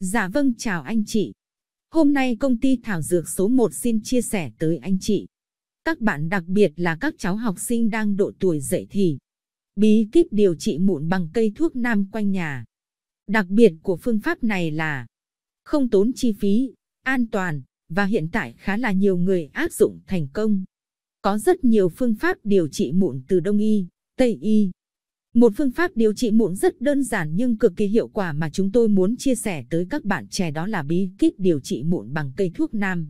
Dạ vâng chào anh chị. Hôm nay công ty Thảo Dược số 1 xin chia sẻ tới anh chị. Các bạn đặc biệt là các cháu học sinh đang độ tuổi dậy thì. Bí kíp điều trị mụn bằng cây thuốc nam quanh nhà. Đặc biệt của phương pháp này là không tốn chi phí, an toàn và hiện tại khá là nhiều người áp dụng thành công. Có rất nhiều phương pháp điều trị mụn từ Đông y, Tây y, một phương pháp điều trị mụn rất đơn giản nhưng cực kỳ hiệu quả mà chúng tôi muốn chia sẻ tới các bạn trẻ đó là bí kíp điều trị mụn bằng cây thuốc nam.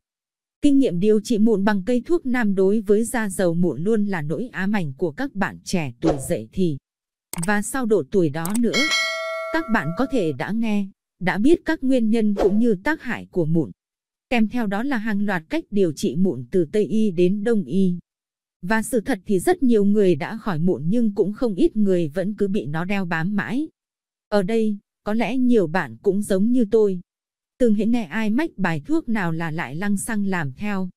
Kinh nghiệm điều trị mụn bằng cây thuốc nam đối với da dầu mụn luôn là nỗi ám ảnh của các bạn trẻ tuổi dậy thì. Và sau độ tuổi đó nữa, các bạn có thể đã nghe, đã biết các nguyên nhân cũng như tác hại của mụn. Kèm theo đó là hàng loạt cách điều trị mụn từ Tây Y đến Đông Y. Và sự thật thì rất nhiều người đã khỏi mụn nhưng cũng không ít người vẫn cứ bị nó đeo bám mãi. Ở đây, có lẽ nhiều bạn cũng giống như tôi. Từng hễ nghe ai mách bài thuốc nào là lại lăng xăng làm theo.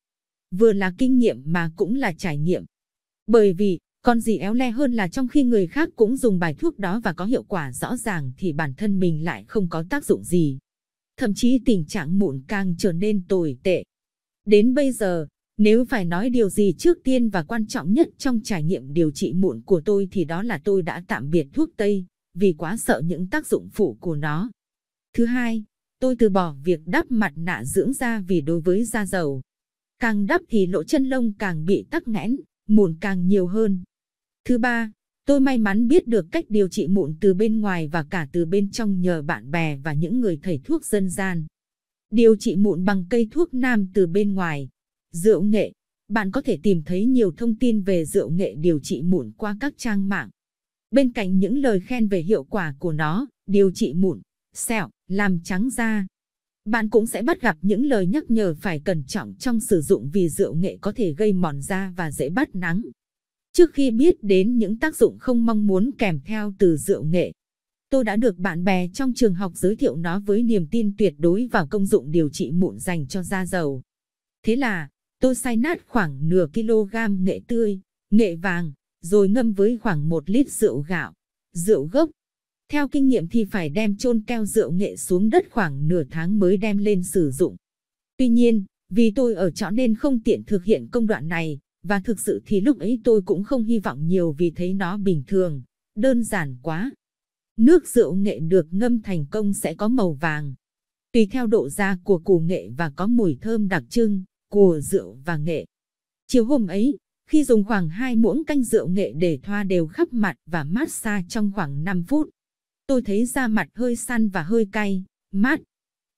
Vừa là kinh nghiệm mà cũng là trải nghiệm. Bởi vì, còn gì éo le hơn là trong khi người khác cũng dùng bài thuốc đó và có hiệu quả rõ ràng thì bản thân mình lại không có tác dụng gì. Thậm chí tình trạng mụn càng trở nên tồi tệ. Đến bây giờ, nếu phải nói điều gì trước tiên và quan trọng nhất trong trải nghiệm điều trị mụn của tôi thì đó là tôi đã tạm biệt thuốc Tây, vì quá sợ những tác dụng phụ của nó. Thứ hai, tôi từ bỏ việc đắp mặt nạ dưỡng da vì đối với da dầu. Càng đắp thì lỗ chân lông càng bị tắc nghẽn, mụn càng nhiều hơn. Thứ ba, tôi may mắn biết được cách điều trị mụn từ bên ngoài và cả từ bên trong nhờ bạn bè và những người thầy thuốc dân gian. Điều trị mụn bằng cây thuốc nam từ bên ngoài, Rượu nghệ Bạn có thể tìm thấy nhiều thông tin về rượu nghệ điều trị mụn qua các trang mạng. Bên cạnh những lời khen về hiệu quả của nó, điều trị mụn, sẹo, làm trắng da, bạn cũng sẽ bắt gặp những lời nhắc nhở phải cẩn trọng trong sử dụng vì rượu nghệ có thể gây mòn da và dễ bắt nắng. Trước khi biết đến những tác dụng không mong muốn kèm theo từ rượu nghệ, tôi đã được bạn bè trong trường học giới thiệu nó với niềm tin tuyệt đối vào công dụng điều trị mụn dành cho da dầu. Thế là, Tôi xay nát khoảng nửa kg nghệ tươi, nghệ vàng, rồi ngâm với khoảng 1 lít rượu gạo, rượu gốc. Theo kinh nghiệm thì phải đem chôn keo rượu nghệ xuống đất khoảng nửa tháng mới đem lên sử dụng. Tuy nhiên, vì tôi ở trọ nên không tiện thực hiện công đoạn này, và thực sự thì lúc ấy tôi cũng không hy vọng nhiều vì thấy nó bình thường, đơn giản quá. Nước rượu nghệ được ngâm thành công sẽ có màu vàng, tùy theo độ da của củ nghệ và có mùi thơm đặc trưng của rượu và nghệ. Chiều hôm ấy, khi dùng khoảng 2 muỗng canh rượu nghệ để thoa đều khắp mặt và massage trong khoảng 5 phút, tôi thấy da mặt hơi săn và hơi cay, mát.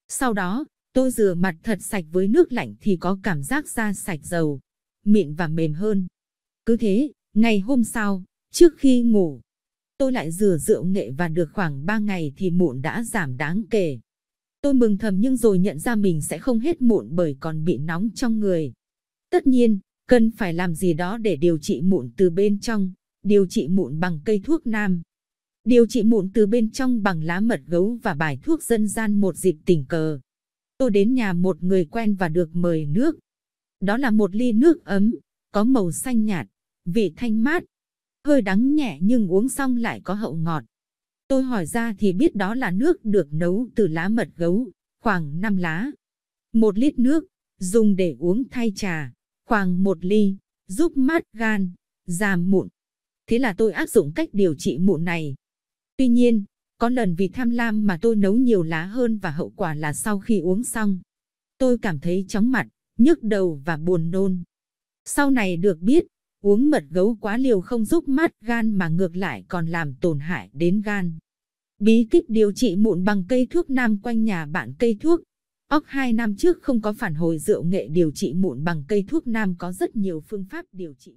Sau đó, tôi rửa mặt thật sạch với nước lạnh thì có cảm giác da sạch dầu, mịn và mềm hơn. Cứ thế, ngày hôm sau, trước khi ngủ, tôi lại rửa rượu nghệ và được khoảng 3 ngày thì mụn đã giảm đáng kể. Tôi mừng thầm nhưng rồi nhận ra mình sẽ không hết mụn bởi còn bị nóng trong người. Tất nhiên, cần phải làm gì đó để điều trị mụn từ bên trong, điều trị mụn bằng cây thuốc nam. Điều trị mụn từ bên trong bằng lá mật gấu và bài thuốc dân gian một dịp tình cờ. Tôi đến nhà một người quen và được mời nước. Đó là một ly nước ấm, có màu xanh nhạt, vị thanh mát, hơi đắng nhẹ nhưng uống xong lại có hậu ngọt. Tôi hỏi ra thì biết đó là nước được nấu từ lá mật gấu, khoảng 5 lá. Một lít nước, dùng để uống thay trà, khoảng một ly, giúp mát gan, giảm mụn. Thế là tôi áp dụng cách điều trị mụn này. Tuy nhiên, có lần vì tham lam mà tôi nấu nhiều lá hơn và hậu quả là sau khi uống xong, tôi cảm thấy chóng mặt, nhức đầu và buồn nôn. Sau này được biết, Uống mật gấu quá liều không giúp mát gan mà ngược lại còn làm tổn hại đến gan. Bí kíp điều trị mụn bằng cây thuốc nam quanh nhà bạn cây thuốc. Ốc 2 năm trước không có phản hồi rượu nghệ điều trị mụn bằng cây thuốc nam có rất nhiều phương pháp điều trị.